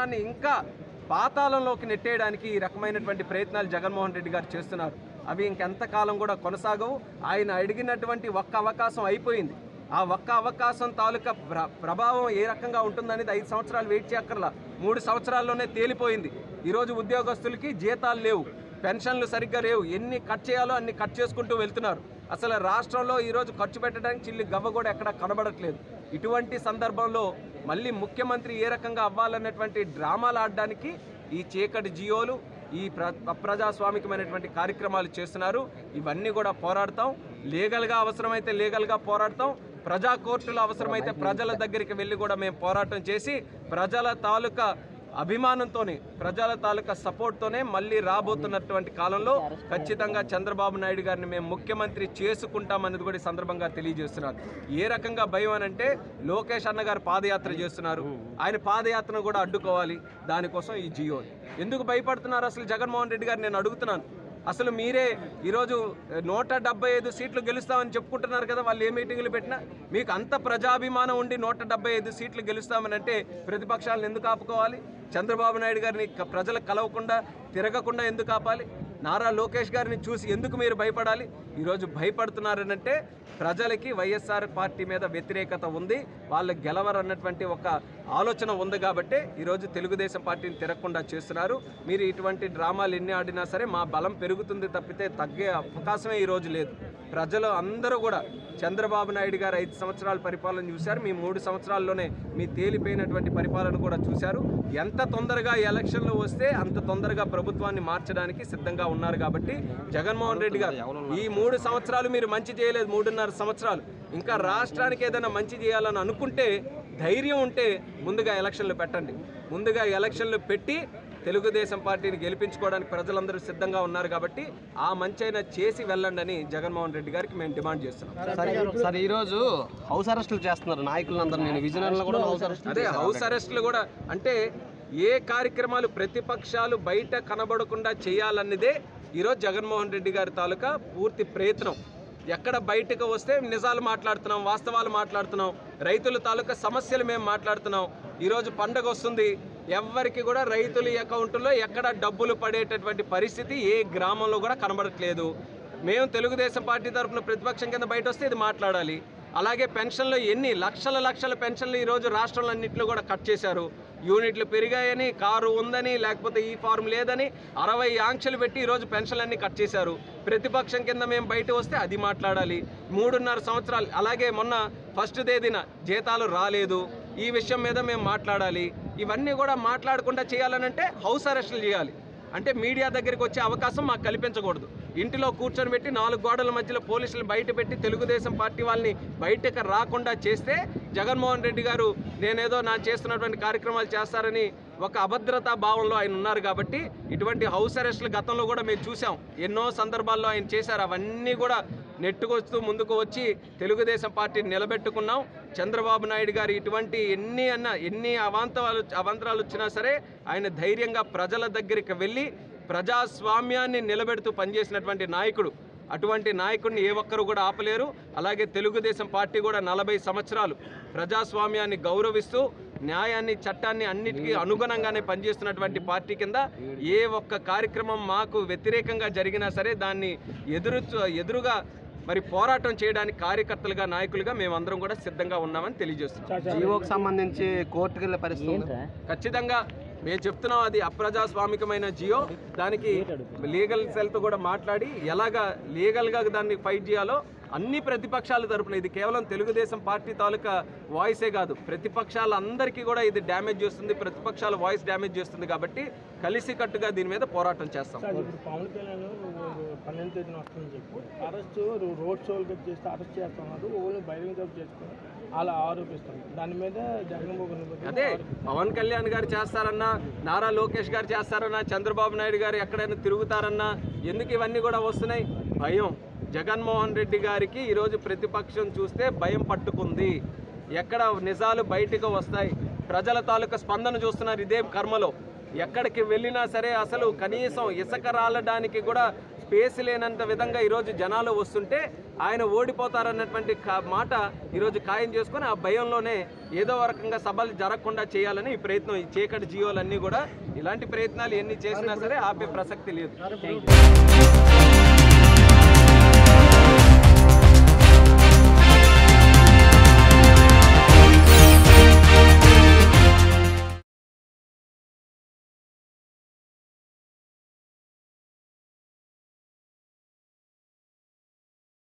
రాష్ట్రాన్ని ఇంకా పాతాళంలోకి నెట్టేయడానికి ఈ రకమైనటువంటి ప్రయత్నాలు జగన్మోహన్ రెడ్డి గారు చేస్తున్నారు. అవి ఇంకెంతకాలం కూడా కొనసాగవు. ఆయన అడిగినటువంటి ఒక్క అవకాశం అయిపోయింది. ఆ ఒక్క అవకాశం తాలూకా ప్రభావం ఏ రకంగా ఉంటుందనేది ఐదు సంవత్సరాలు వెయిట్ చేయక్కర్లా. మూడు సంవత్సరాల్లోనే తేలిపోయింది. ఈరోజు ఉద్యోగస్తులకి జీతాలు లేవు. పెన్షన్లు సరిగ్గా లేవు. ఎన్ని కట్ చేయాలో అన్ని కట్ చేసుకుంటూ వెళ్తున్నారు. అసలు రాష్ట్రంలో ఈరోజు ఖర్చు పెట్టడానికి చిల్లి గవ్వ కూడా ఎక్కడ కనబడట్లేదు. ఇటువంటి సందర్భంలో మళ్ళీ ముఖ్యమంత్రి ఏ రకంగా అవ్వాలన్నటువంటి డ్రామాలు ఆడడానికి ఈ చీకటి జియోలు ఈ ప్ర అప్రజాస్వామికమైనటువంటి కార్యక్రమాలు చేస్తున్నారు. ఇవన్నీ కూడా పోరాడతాం. లీగల్గా అవసరమైతే లీగల్గా పోరాడతాం. ప్రజా కోర్టులు అవసరమైతే ప్రజల దగ్గరికి వెళ్ళి కూడా మేము పోరాటం చేసి ప్రజల తాలూకా అభిమానంతోనే ప్రజల తాలూకా సపోర్ట్తోనే మళ్ళీ రాబోతున్నటువంటి కాలంలో ఖచ్చితంగా చంద్రబాబు నాయుడు గారిని మేము ముఖ్యమంత్రి చేసుకుంటామన్నది కూడా సందర్భంగా తెలియజేస్తున్నారు. ఏ రకంగా భయం అని అంటే లోకేష్ అన్న గారు పాదయాత్ర చేస్తున్నారు. ఆయన పాదయాత్రను కూడా అడ్డుకోవాలి. దానికోసం ఈ జియో. ఎందుకు భయపడుతున్నారు అసలు జగన్మోహన్ రెడ్డి గారు? నేను అడుగుతున్నాను. అసలు మీరే ఈరోజు నూట డెబ్బై ఐదు సీట్లు గెలుస్తామని చెప్పుకుంటున్నారు కదా వాళ్ళు ఏ మీటింగులు పెట్టినా? మీకు అంత ప్రజాభిమానం ఉండి నూట డెబ్బై ఐదు సీట్లు గెలుస్తామని అంటే ప్రతిపక్షాలను ఎందుకు ఆపుకోవాలి? చంద్రబాబు నాయుడు గారిని ప్రజలకు కలవకుండా తిరగకుండా ఎందుకు ఆపాలి? నారా లోకేష్ గారిని చూసి ఎందుకు మీరు భయపడాలి? ఈరోజు భయపడుతున్నారనంటే ప్రజలకి వైఎస్ఆర్ పార్టీ మీద వ్యతిరేకత ఉంది. వాళ్ళు గెలవరన్నటువంటి ఒక ఆలోచన ఉంది కాబట్టి ఈరోజు తెలుగుదేశం పార్టీని తిరగకుండా చేస్తున్నారు. మీరు ఇటువంటి డ్రామాలు ఎన్ని ఆడినా సరే మా బలం పెరుగుతుంది తప్పితే తగ్గే అవకాశమే ఈరోజు లేదు. ప్రజలు అందరూ కూడా చంద్రబాబు నాయుడు గారు ఐదు సంవత్సరాల పరిపాలన చూశారు. మీ మూడు సంవత్సరాల్లోనే మీ తేలిపోయినటువంటి పరిపాలన కూడా చూశారు. ఎంత తొందరగా ఎలక్షన్లు వస్తే అంత తొందరగా ప్రభుత్వాన్ని మార్చడానికి సిద్ధంగా ఉన్నారు కాబట్టి జగన్మోహన్ రెడ్డి గారు ఈ మూడు సంవత్సరాలు మీరు మంచి చేయలేదు మూడున్నర సంవత్సరాలు. ఇంకా రాష్ట్రానికి ఏదైనా మంచి చేయాలని అనుకుంటే ధైర్యం ఉంటే ముందుగా ఎలక్షన్లు పెట్టండి. ముందుగా ఎలక్షన్లు పెట్టి తెలుగుదేశం పార్టీని గెలిపించుకోవడానికి ప్రజలందరూ సిద్ధంగా ఉన్నారు కాబట్టి ఆ మంచైనా చేసి వెళ్ళండి అని జగన్మోహన్ రెడ్డి గారికి మేము డిమాండ్ చేస్తున్నాం. సరే సరే ఈ రోజు హౌస్ అరెస్టులు చేస్తున్నారు నాయకులందరూ. నేను విజయనగరంలో కూడా హౌస్ అరెస్ట్ అదే హౌస్ అరెస్టులు కూడా అంటే ఏ కార్యక్రమాలు ప్రతిపక్షాలు బయట కనబడకుండా చేయాలన్నదే ఈరోజు జగన్మోహన్ రెడ్డి గారి తాలూకా పూర్తి ప్రయత్నం. ఎక్కడ బయటకు వస్తే నిజాలు మాట్లాడుతున్నాం వాస్తవాలు మాట్లాడుతున్నాం రైతుల తాలూకా సమస్యలు మేము మాట్లాడుతున్నాం. ఈరోజు పండగ వస్తుంది ఎవరికి కూడా రైతుల అకౌంట్లో ఎక్కడ డబ్బులు పడేటటువంటి పరిస్థితి ఏ గ్రామంలో కూడా కనబడట్లేదు. మేము తెలుగుదేశం పార్టీ తరఫున ప్రతిపక్షం కింద బయట వస్తే ఇది మాట్లాడాలి. అలాగే పెన్షన్లు ఎన్ని లక్షల లక్షల పెన్షన్లు ఈరోజు రాష్ట్రంలో అన్నింటిలో కూడా కట్ చేశారు. యూనిట్లు పెరిగాయని కారు ఉందని లేకపోతే ఈ ఫార్మ్ లేదని అరవై ఆంక్షలు పెట్టి ఈరోజు పెన్షన్లన్నీ కట్ చేశారు. ప్రతిపక్షం కింద మేము బయట వస్తే అది మాట్లాడాలి. మూడున్నర సంవత్సరాలు అలాగే మొన్న ఫస్ట్ తేదీన జీతాలు రాలేదు. ఈ విషయం మీద మేము మాట్లాడాలి. ఇవన్నీ కూడా మాట్లాడకుండా చేయాలనంటే హౌస్ అరెస్టులు చేయాలి. అంటే మీడియా దగ్గరికి వచ్చే అవకాశం మాకు కల్పించకూడదు. ఇంటిలో కూర్చొని పెట్టి నాలుగు గోడల మధ్యలో పోలీసులు బయట పెట్టి తెలుగుదేశం పార్టీ వాళ్ళని బయటకు రాకుండా చేస్తే జగన్మోహన్ రెడ్డి గారు నేనేదో నా చేస్తున్నటువంటి కార్యక్రమాలు చేస్తారని ఒక అభద్రతా భావంలో ఆయన ఉన్నారు కాబట్టి ఇటువంటి హౌస్ అరెస్టులు గతంలో కూడా మేము చూసాం ఎన్నో సందర్భాల్లో ఆయన చేశారు. అవన్నీ కూడా నెట్టుకొస్తూ ముందుకు వచ్చి తెలుగుదేశం పార్టీని నిలబెట్టుకున్నాం. చంద్రబాబు నాయుడు గారు ఇటువంటి ఎన్ని అన్న ఎన్ని అవాంతరాలు అవాంతరాలు వచ్చినా సరే ఆయన ధైర్యంగా ప్రజల దగ్గరికి వెళ్ళి ప్రజాస్వామ్యాన్ని నిలబెడుతూ పనిచేసినటువంటి నాయకుడు. అటువంటి నాయకుడిని ఏ ఒక్కరు కూడా ఆపలేరు. అలాగే తెలుగుదేశం పార్టీ కూడా నలభై సంవత్సరాలు ప్రజాస్వామ్యాన్ని గౌరవిస్తూ న్యాయాన్ని చట్టాన్ని అన్నిటికీ అనుగుణంగానే పనిచేస్తున్నటువంటి పార్టీ కింద ఏ ఒక్క కార్యక్రమం మాకు వ్యతిరేకంగా జరిగినా సరే దాన్ని ఎదురు ఎదురుగా మరి పోరాటం చేయడానికి కార్యకర్తలుగా నాయకులుగా మేమందరం కూడా సిద్ధంగా ఉన్నామని తెలియజేస్తున్నాం. జీవోకి సంబంధించి కోర్టుకు వెళ్ళే పరిస్థితి. ఖచ్చితంగా మేము చెప్తున్నాం అది అప్రజాస్వామికమైన జియో. దానికి లీగల్ సెల్తో కూడా మాట్లాడి ఎలాగా లీగల్గా దాన్ని ఫైట్ చేయాలో అన్ని ప్రతిపక్షాల తరపున. ఇది కేవలం తెలుగుదేశం పార్టీ తాలూకా వాయిసే కాదు. ప్రతిపక్షాలందరికీ కూడా ఇది డ్యామేజ్ చేస్తుంది. ప్రతిపక్షాల వాయిస్ డ్యామేజ్ చేస్తుంది కాబట్టి కలిసికట్టుగా దీని మీద పోరాటం చేస్తాం. పన్నెండు తేదీన వస్తుందని చెప్పి. అరెస్ట్ రోడ్ షోలు చేస్తే అరెస్ట్ చేస్తున్నారు. ఓన్లీ బహిరంగ సభ చేసుకుని అలా ఆరోపిస్తున్నారు. దాని మీద జగన్మోహన్ అదే పవన్ కళ్యాణ్ గారు చేస్తారన్నా నారా లోకేష్ గారు చేస్తారన్నా చంద్రబాబు నాయుడు గారు ఎక్కడైనా తిరుగుతారన్నా ఎందుకు ఇవన్నీ కూడా వస్తున్నాయి? భయం. జగన్మోహన్ రెడ్డి గారికి ఈరోజు ప్రతిపక్షం చూస్తే భయం పట్టుకుంది. ఎక్కడ నిజాలు బయటకు వస్తాయి? ప్రజల తాలూకా స్పందన చూస్తున్నారు ఇదే కర్మలో. ఎక్కడికి వెళ్ళినా సరే అసలు కనీసం ఇసుక రాలడానికి కూడా స్పేస్ లేనంత విధంగా ఈరోజు జనాలు వస్తుంటే ఆయన ఓడిపోతారన్నటువంటి మాట ఈరోజు ఖాయం చేసుకొని ఆ భయంలోనే ఏదో రకంగా సభలు జరగకుండా చేయాలని ఈ ప్రయత్నం ఈ చీకటి జీవోలన్నీ కూడా ఇలాంటి ప్రయత్నాలు ఎన్ని చేసినా సరే ఆపే ప్రసక్తి లేదు.